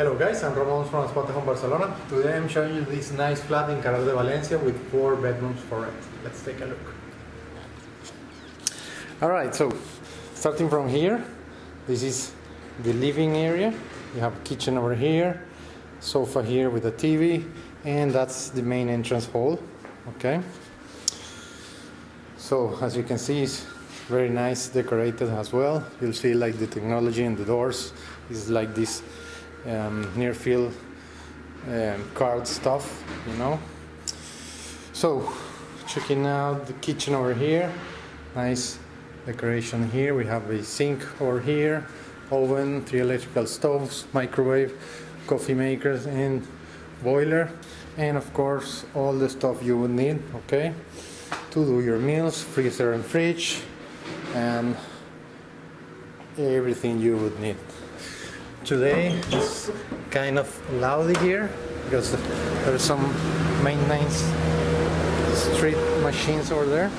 Hello guys, I'm Ramon from Spotahome Barcelona. Today I'm showing you this nice flat in Carrer de Valencia with four bedrooms for rent. Let's take a look. Alright, so starting from here, this is the living area. You have a kitchen over here, sofa here with a TV, and that's the main entrance hall. Okay. So as you can see, it's very nice decorated as well. You'll see like the technology in the doors is like this um, near field um, card stuff, you know. So, checking out the kitchen over here, nice decoration here. We have a sink over here, oven, three electrical stoves, microwave, coffee makers, and boiler, and of course all the stuff you would need, okay, to do your meals, freezer and fridge, and everything you would need today it's kind of loud here because there are some maintenance street machines over there.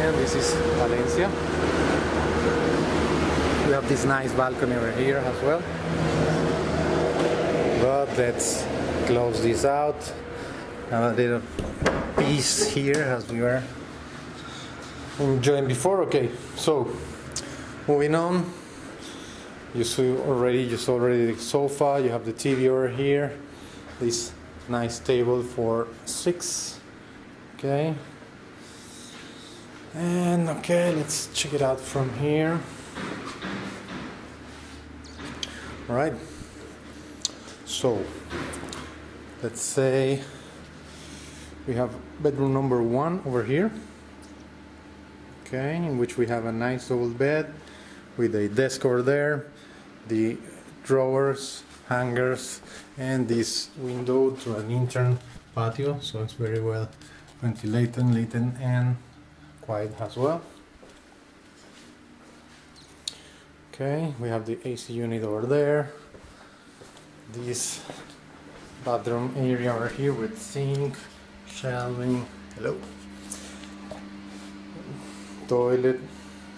And this is Valencia. We have this nice balcony over here as well. But let's close this out. A little piece here as we were Mm, enjoying before? Okay so moving on. You see already you saw already the sofa you have the TV over here. This nice table for six. Okay. And okay let's check it out from here. All right. So let's say we have bedroom number one over here okay in which we have a nice old bed with a desk over there the drawers hangers and this window to an intern patio so it's very well ventilated and quiet as well. Okay we have the AC unit over there. This bathroom area over here with sink shelving. Hello toilet,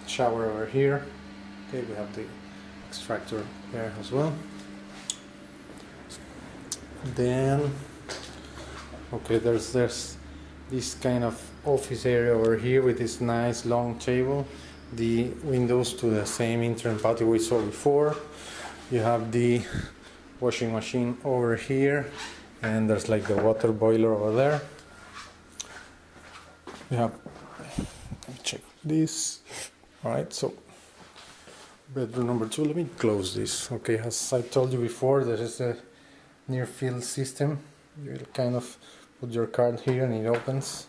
shower over here. Okay, we have the extractor there as well. Then, okay, there's there's this kind of office area over here with this nice long table. The windows to the same intern patio we saw before. You have the washing machine over here, and there's like the water boiler over there. You have this. All right so bedroom number two let me close this. Okay as I told you before there is a near field system. You kind of put your card here and it opens.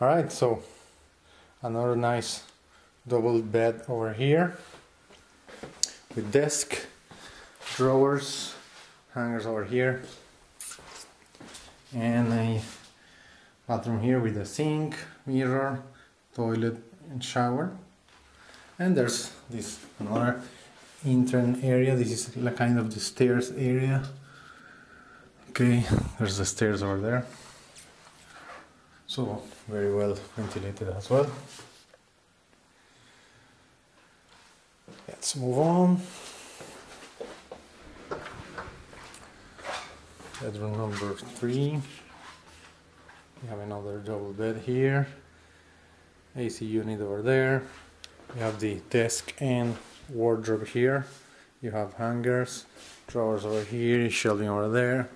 All right so another nice double bed over here with desk drawers hangers over here and a bathroom here with a sink, mirror, toilet and shower. And there's this another intern area. This is like kind of the stairs area. Okay, there's the stairs over there. So very well ventilated as well. Let's move on. Bedroom number three. We have another double bed here. AC unit over there. You have the desk and wardrobe here. You have hangers, drawers over here, shelving over there.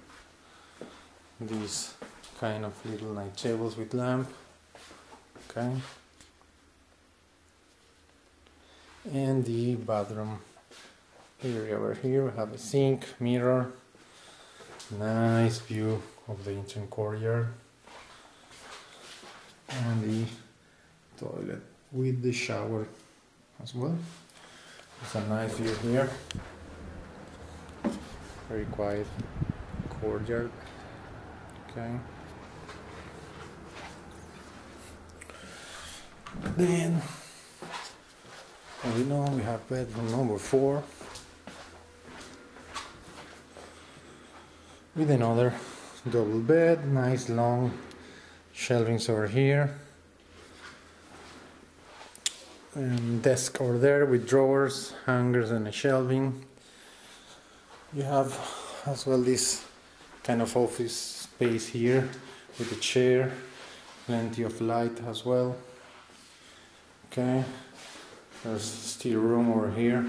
These kind of little night tables with lamp. Okay. And the bathroom area over here. We have a sink, mirror. Nice view of the intern courtyard and the toilet with the shower as well. It's a nice view here. Very quiet courtyard. Okay. Then moving know, we have bedroom number four with another double bed, nice long shelvings over here um, desk over there with drawers, hangers, and a shelving. You have as well this kind of office space here with a chair, plenty of light as well. Okay, there's still room over here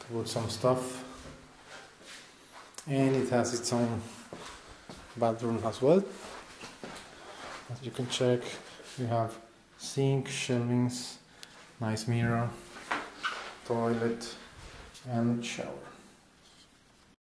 to put some stuff, and it has its own bathroom as well. As you can check, you have sink, shelvings, nice mirror, toilet, and shower.